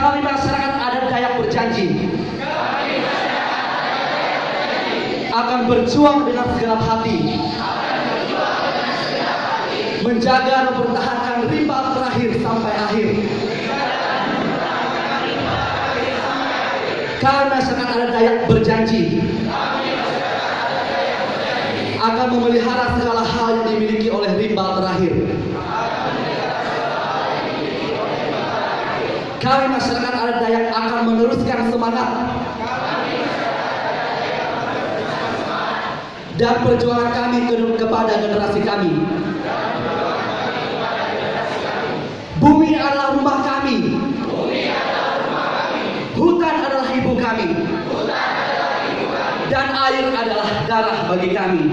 Kami masyarakat adat Dayak berjanji. Akan berjuang dengan segenap hati. Menjaga dan mempertahankan rimba terakhir sampai akhir. Kami masyarakat adat Dayak berjanji. Akan memelihara segala hal yang dimiliki oleh rimba terakhir. Kami masyarakat adat Dayak akan meneruskan semangat dan perjuangan kami ke- kepada generasi kami. Bumi adalah rumah kami. Hutan adalah ibu kami. Dan air adalah darah bagi kami.